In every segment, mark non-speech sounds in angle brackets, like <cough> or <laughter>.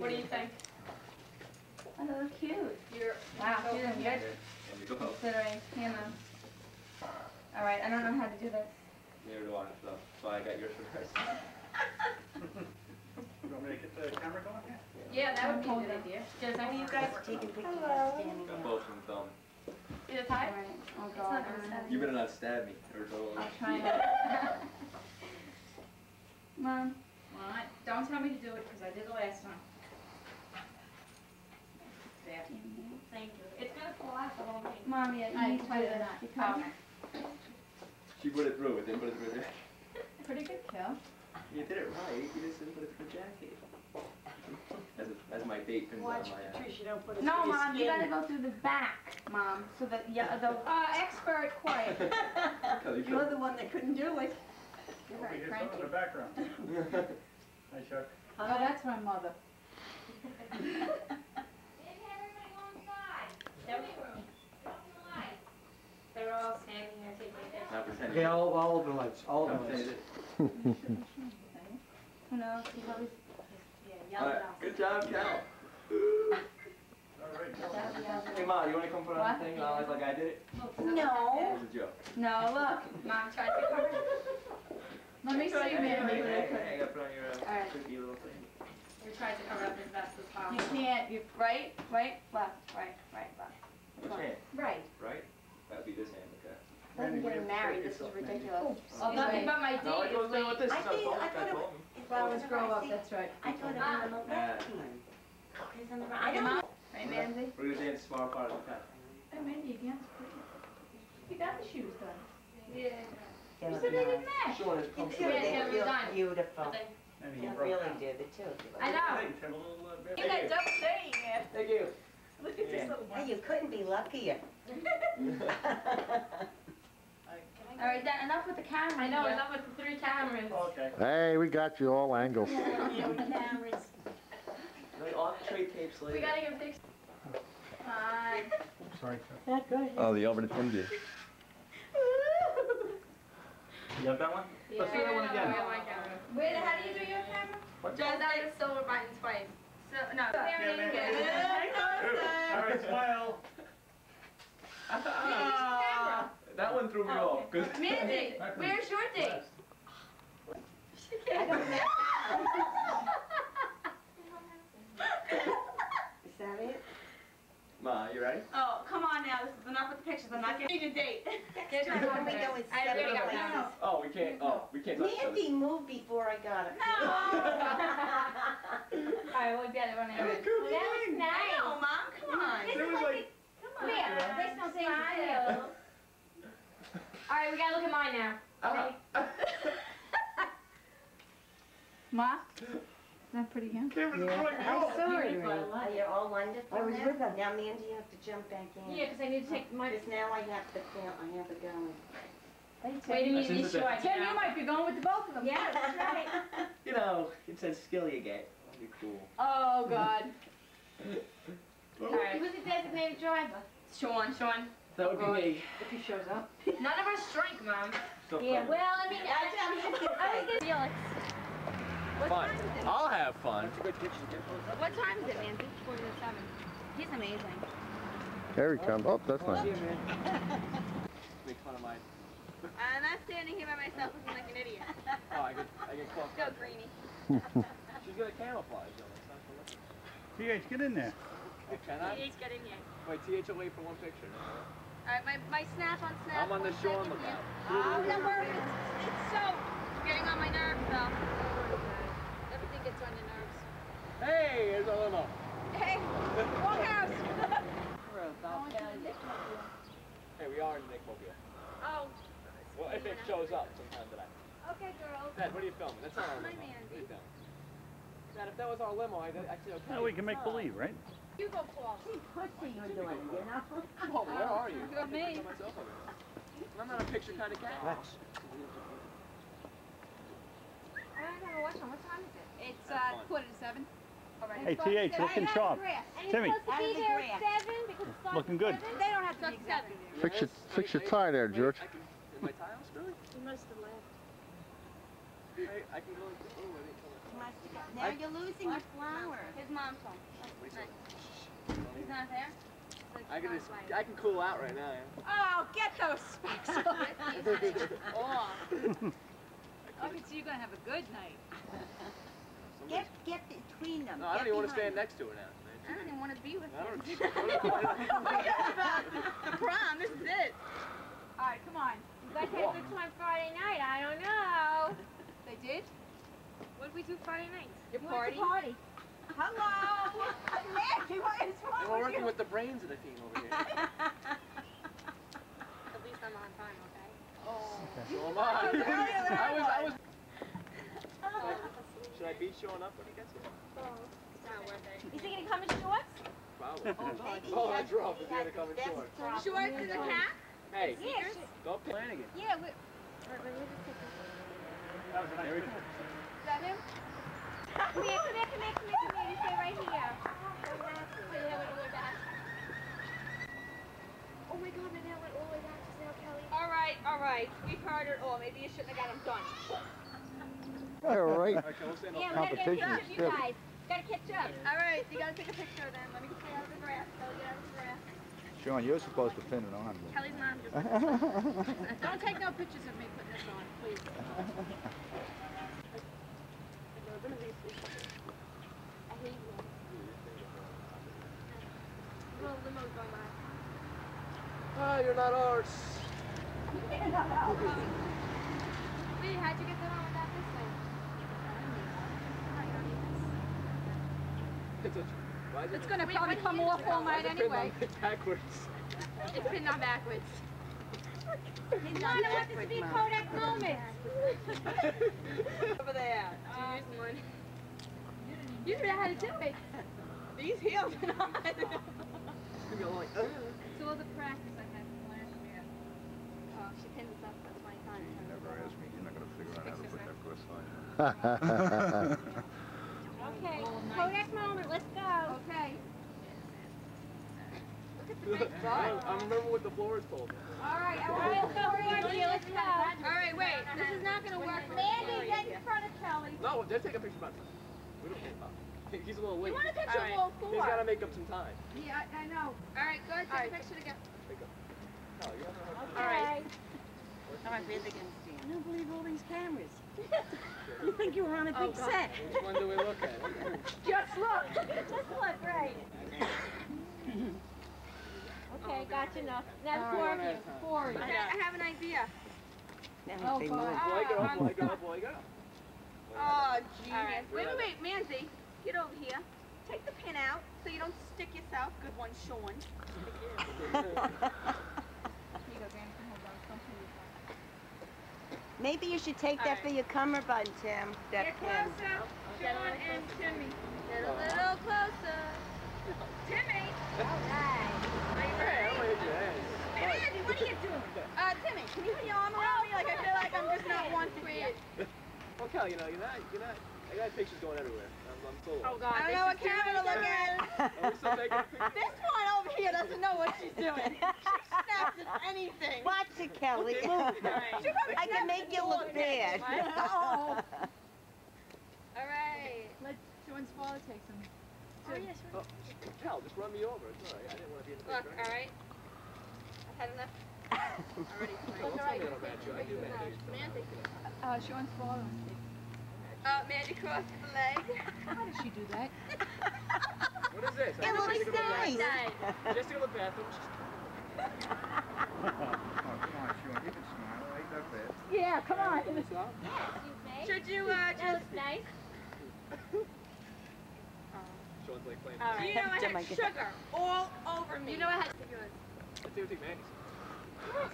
What do you think? Oh, they look cute. You're, Wow, so you're doing good. There go. Considering, you know. All right, I don't know how to do this. Neither do I, so that's why I got yours first. <laughs> You want me to get the camera going here? Yeah, that would be a good idea. Just, Are you guys taking pictures of standing Got both of them filmed. Is it All right. Oh God. not I'm gonna gonna- stab You better not stab me, or totally. I'll try <laughs> not. Mom, Alright, don't tell me to do it, because I did the last time. There. Thank you. It's gonna fall out the whole thing. Mom, yeah, I you need to put do it in this that. because She put it through, it didn't put it through the Pretty good kill. You did it right, you just didn't put it through the jacket. As, as my date pins on Watch my uh, Patricia, don't put it no, through your Mom, you gotta go through the back, Mom, so that yeah, the Uh, expert, quiet. <laughs> You're the one that couldn't do it. You're We very hear some in the background. <laughs> Hi, Chuck. Oh, that's my mother. <laughs> They're all standing there taking pictures. Not pretending. Okay, all, all open lights, all of open lights. who knows? He's always Yeah, yell it out. good job, Cal. All right. Hey, Ma, you wanna come put on What? the thing? I'll act like I did it? No. It was a joke. no look. Mom tried to cover. Let me see, you, man. hey, hey, hey, I gotta put on your uh, Alright. cookie little thing. You tried to cover up as best as possible. You can't. You right, right, left, right, right, left. Which hand? Right. Right? That'd be this hand, okay. I'm Mandy, getting married, this is ridiculous. Oh, nothing but my No, it date goes is down with late. this. I is how think- Paul- I guy thought it- told me. Flowers grow up, that's right. I thought it was on the left hand. It's on the right. I don't know. Right, Mandy? We're gonna dance small part of the cut. Oh, Mindy, again. You got the shoes done. They You look said they didn't nice. match. Sean is You pumped. Yeah, yeah, we're look done. beautiful. But they- Mandy, They you really down. do, the two of you. I know. Hey, have a little, uh, bit- You got double saying it. Thank you. Look at this little Hey, you couldn't be luckier. <laughs> <laughs> All right, then enough with the camera. I know, here. it's up with the three cameras. Okay. Hey, we got you all angles. Cameras. Like, I'll trade tapes later. We gotta get fixed. Fine. Sorry, Chuck. Oh, the over the India. You have that one? Let's do that one again. Wait, how do you do your camera? What? Just that silver button twice. So no. Yeah, man. All right, smile. That one threw me oh, off. 'cause- Mindy, where's your date? <laughs> I don't know. <laughs> Is that it? Ma, you ready? Oh, come on now. This is enough with the pictures. I'm not giving you a date. <laughs> Get your When we go in I separate already got places. Oh, we can't. Oh, we can't touch each other. Mandy moved before I got it. Alright, we'll get it when I Hey, good That was morning. nice. No, Mom, come on. It was like. Come here. This don't say smile. Alright, we gotta look at mine now. Ah. <laughs> Ma? Is that pretty good? Camera's Yeah. throwing me I off. saw it Are you all wonderful I was now? with them. Now, Mandy, you have to jump back in. Yeah, because I need to take my. Because now I have to, film- I have it going. Wait a minute, That's you just sure I a- get Tim, you might be going with the both of them. Yeah, that's <laughs> right. You know, it's a skill you get. That'd be cool. Oh, God. Alright. Who's the designated driver? Sean, Sean. That would be me. If he shows up. None of us drink, Mom. So Yeah, fun. well, I mean, I, I, I was gonna Felix. What Fun. time is it? I'll have fun. What time is it, Nancy? Quarter to seven. He's amazing. There he comes. Oh, that's nice. <laughs> Make fun of my. Uh, I'm not standing here by myself looking like an idiot. Oh, I get, I get caught. Go, Greenie. <laughs> She's gonna camouflage though. It's not for looking. TH, get in there. Oh, can I? TH, get in here. Wait, TH will wait for one picture. Alright, my, my snap on snap. I'm on the one Sean second lookout. Oh, don't worry. It's, it's so getting on my nerves, though. Everything gets on your nerves. Hey, here's a limo. Hey, wrong house. Hey, we are in Nick Mobile. oh, Well, if it shows up sometime today. okay, girls. Dad, what are you filming? That's not our Hi, limo. Mandy. What are you filming? Dad, if that was our limo, I'd actually okay. Now we can make believe, right? You go, Paul. Pushing you doing, you know? Paul, where are you? You're me. I'm myself over here. I'm not a picture kind of guy. I don't have a watch on. What time is it? It's uh, quarter to seven. All right. Hey, TH, looking sharp. Timmy. Out of the grass. Looking good. They don't have to be exactly. Fix your, fix your tie there, George. I can, is my tie on screwy? You must have left. I, I can go oh, I didn't come You must have got- Now you're losing your flower. His mom's home. Wait Nice. till- He's not there? I can just, I can cool out right now. Oh, get those specs on. <laughs> oh. I can you're gonna have a good night. Get, get between them. No, I don't even want to stand behind next to her now. I don't even want to be with I him. Forget about the prom. This is it. All right, come on. You guys had this one Friday night. I don't know. They did? What did we do Friday night? Your Where's party? the party? Hello. Nancy, what is wrong we're with working you? with the brains of the team over here. <laughs> At least I'm on time, okay? Oh. So am I. <laughs> I was, I was. Should I be showing up when he gets here? It's not worth it. Is he gonna come in shorts? Probably. maybe Oh, <laughs> he oh, that's rough. he If you're has gonna come in the short. best Shorts and a cap? Hey, Yes. don't Flanagan. Yeah, we, That was a nice There we picture. is that him? Come here, come here, come here, come here, here. You stay right here. Wait, yeah, wait, wait, back. Oh my God, my nail went all the way back just now, Kelly. All right, all right. We've heard it all. Maybe you shouldn't have got him done. All right. Okay, we'll Yeah, we gotta get a Competition is you guys. Gotta catch up. All right, so you gotta take a picture then. Let me get out of the grass. Kelly, get out of the grass. Sean, you're supposed to pin it on. Kelly's mom just. <laughs> Don't take no pictures of me putting this on, please. <laughs> I hate you. Little limo's going by. Ah, you're not ours. Lee, how'd you get that on without this thing? It's a. Why is? It's gonna Wait, probably come off all why is night it pinned on anyway. me Backwards. It's pinned on backwards. Come on, I want this to be a Kodak moment. <laughs> Over there. Uh, using one. You know how to do it. These heels are not. <laughs> You're like, uh. It's all the practice I had from last year. Oh, she pinned us up for 20 times. Never ask me. You're not gonna figure out how to put that <laughs> cross line. Okay, Kodak moment. Let's go. Okay. I, I remember what the floor is called. All right, All right, let's go forward here. Let's go. All right, wait. This is not gonna work. Mandy, get in front of Kelly. No, just take a picture about this. We don't. Uh, he's a little late. You want a picture All of all four? He's gotta make up some time. Yeah, I, I know. All right, go ahead, take a picture together. Take a. No, you have to. All right. All right, where's the I don't believe all these cameras. <laughs> you think you were on a big oh, set. Which one do we look at? <laughs> Just look. <laughs> Just look, right. Okay, oh, gotcha enough. Now four of you. Four of you. I, I have an idea. Now they oh, move. Boy, girl, ah, boy, girl, boy, girl. Oh, genius. Wait, wait, wait, Manzi, get over here. Take the pin out so you don't stick yourself. Good one, Sean. <laughs> Maybe you should take that for your cummerbund, Tim. That Get pin. closer, Sean and Timmy. Get a little closer. Timmy. Alright. Are you Hey, I'm ready? gonna hit your ass. Hey, Mandy, what are you doing? <laughs> Uh, Timmy, can you put your arm around me? Like, I feel like I'm just not one to be. Well, Cal, you know, you're not, you're not. I got pictures going everywhere. I'm, I'm solo. Oh, God. I don't know what camera to look at. <laughs> Are we still taking <laughs> pictures? This one over here doesn't know what she's doing. <laughs> She snaps at anything. Watch it, Kelly. Okay, move it. She probably I can make you look wall. bad. Oh. All right. Let Sean's father take some. Oh, yeah, sure. Oh, Cal, just run me over. It's all right. I didn't want to be in the Look, all right. I've had enough already. Don't tell me I'm at you. I do manage. Mandy. Uh, Sean's father. Uh, Mandy crossed the leg. How does she do that? <laughs> What is this? It I looks just to go to the nice. bathroom. Just to go to the bathroom. Yeah, come on. Excuse me. Should you, uh, That just... looks nice. <laughs> Sean's like playing. All right. You know I had sugar all over me. You know I had. Let's see what take Mandy's.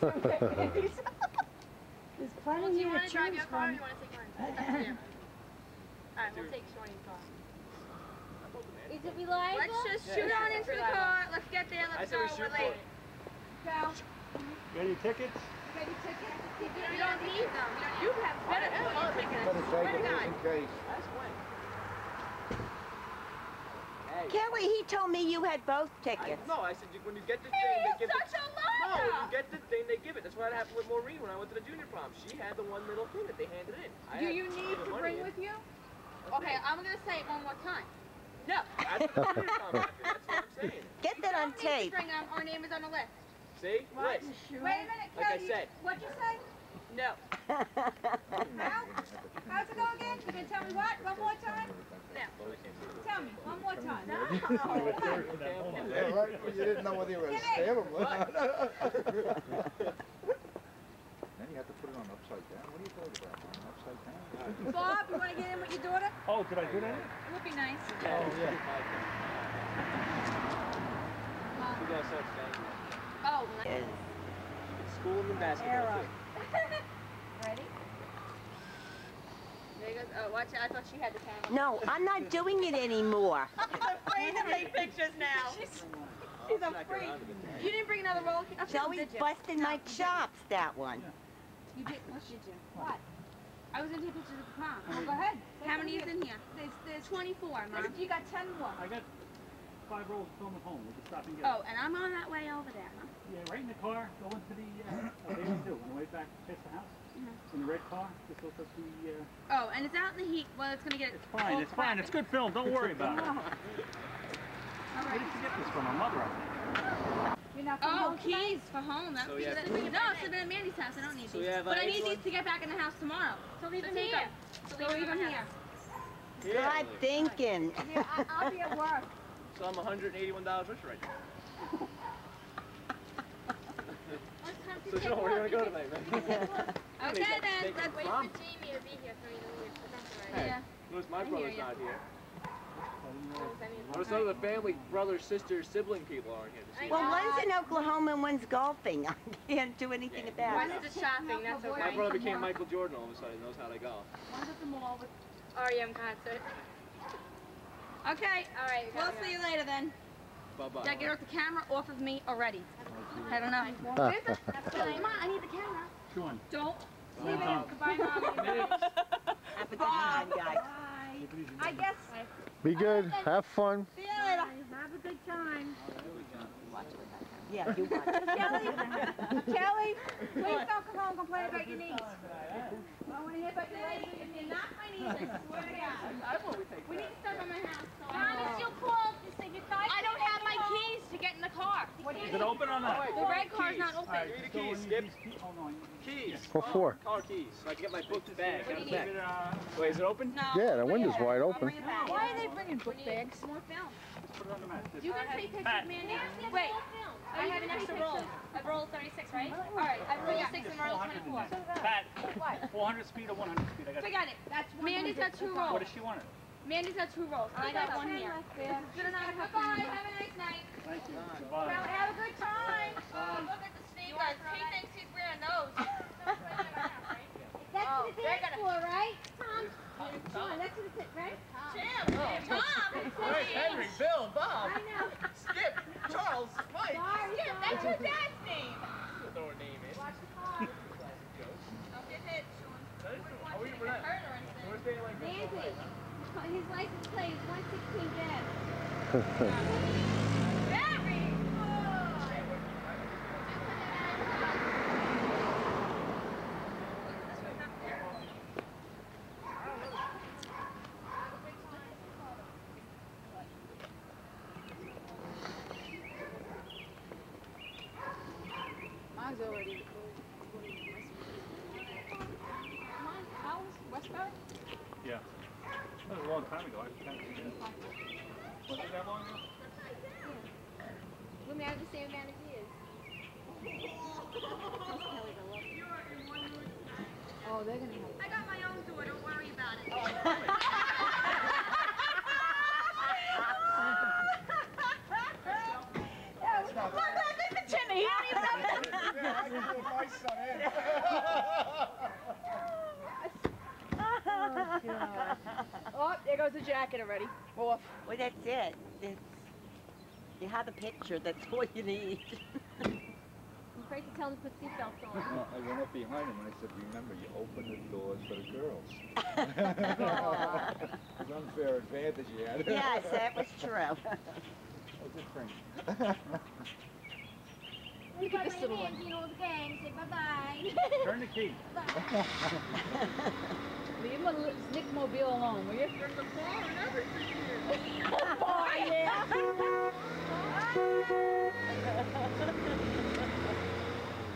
<laughs> There's Well, plenty do you here want to to drive your car or from. you want to take mine? It's up to you. All right, we'll take Shorty's car. I told the Mandy. Is it reliable? Let's just Yeah, shoot on into the car. Let's get there. Let's said go. we shoot We're late. it. Cal, Got any tickets? maybe tickets? You don't need them. You have better than tickets. Swear to God. That's when. Kelly, he told me you had both I, tickets. no, I said you, when you get the thing, Hey, they you're give it. such a No, when you get the thing, they give it. That's what happened with Maureen when I went to the junior prom. She had the one little thing that they handed in. I Do you need to money bring in. with you? That's Okay. I'm gonna say it one more time. No. <laughs> I'm. Get that on Don't need tape. Um, our name is on the list. See? What? List. Wait a minute, Like I Kelly. said. What'd you say? No. How? How's it go again? You can tell me what? One more time? No. Tell me, one more time. No. Yeah, right. You didn't know whether you were Get a it. scam <laughs> or what. Then you have to put it on upside down. What are you talking about? On upside down? Bob, you want to get in with your daughter? Oh, did I do that? It would be nice. Oh, yeah. We got such things. Oh, Is- It's school and basketball. too. <laughs> Ready? There you go. Oh, watch it. I thought she had the camera. No, I'm not doing it anymore. <laughs> She's afraid to take pictures now. She's, she's afraid. You didn't bring another roll of film, Joey's did you? my chops, that one. You did. What did you? do? What? I was gonna take pictures of the prom. Well, go ahead. How many is in here? There's, there's 24, Mom. You got 10 more. I got five rolls of film at home. We can stop and get Oh, and I'm on that way over there, huh? Yeah, right in the car, going to the, uh, oh, they do, on the way back past the house. Mhm. In the red car, just look at the, uh, Oh, and it's out in the heat. Well, it's gonna get. it's fine, it's fine, it's good film, don't worry about it. <laughs> All Where did you get this from? My mother, I think. You're not oh, keys for home. That's So what we you have said. food? No, it's at Mandy's house. I don't need So these. we have, but uh, I need anyone- these to get back in the house tomorrow. So leave them here. So leave them here. Yeah. Good thinking. I, I'll be at <laughs> work. So I'm $181 richer right now. So Joe, where do you want to go tonight, man? <laughs> Okay then. Take Let's the prom. Jamie to be here for me to leave, but that's all Hey, Yeah. Notice my I brother's not here. Right. Notice of the family, brothers, sisters, sibling people aren't here Well, one's in Oklahoma and one's golfing. <laughs> I can't do anything about One it. is the shopping. That's okay. My brother became Michael Jordan all of a sudden, knows how to golf. One's at the mall with. REM concert. Okay. All right. We'll see you later then. Bye-bye. Did I get the camera off of me already? I don't know. <laughs> Come on, I need the camera. Which one? Don't. Leave it. no. Goodbye, mom. Have a good time, guys. I guess. Be good. Have fun. See you later. Have a good time. Yeah, you watch. <laughs> Kelly, Kelly, please don't come home and complain about your knees. I want to hear about your legs. If you're not my knees, I swear to God. We need to start on my house. so I Mommy know. still called to say goodbye. I don't have my keys to get in the car. Is it open or not? The red car's not open. Give me the keys, Skip. Oh, no, Keys. What for? Car keys. So I can get my book bag out of the back. Is it, uh, Wait, is it open? No. Yeah, the window's wide open. bring it back. Why are they bringing book bags? More film. put it on the mat. You can take pictures, Pat. Mandy. Wait, I have an extra roll. I rolled 36, right? All right, I rolled six and rolled 24. Pat, 400 speed or 100 speed? I got. Forget it. That's Mandy's got two What does she want? it? Mandy's got two rolls. I got one here. Good enough. Bye. Have a nice night. Thank you. Well, at the sneakers. He thinks he's wearing those. <laughs> Oh, that's Oh, what the they're gonna- for, right? Tom? Come on, that's what it's, right? Jim. Oh. Tom. <laughs> Wait, Henry, Bill, Bob, I know. Skip, Charles, Mike. Sorry, Jim, that's your dad's name. Throw her name in. Don't get hit, Sean. How are you Get for that? hurt or anything. Where's like Nancy. His license plate is 116 J. <laughs> Very good. Mine's already. Mine, ours, Westboro? Yeah. That was a long time ago. I can't see it. Was it that long ago? Let me have the same amount of years. Oh, they're gonna have. I got my own door. Don't worry about it. Oh, there goes the jacket already. Off. Well, that's it. It's, you have a picture. That's <laughs> all you need. I'm afraid to tell him to put seatbelts on. Well, I went up behind him and I said, remember, you open the doors for the girls. <laughs> It was unfair advantage you had. yes, that was true. Oh, good thing. Look at at this little one. you know, the gang. Say bye-bye. Turn the key. <laughs> Leave my li- Nickmobile alone, will you? There's a bar and everything here. Oh, yeah.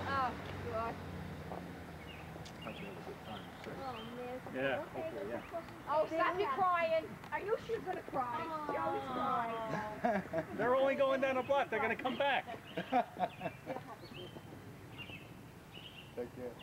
oh, God. Oh, miss. Yeah, Okay, hopefully, yeah. we're supposed to Oh, stop there. your crying. I knew she was gonna cry. She always cries. They're only going down a block. They're gonna come back. <laughs> <laughs> Take care.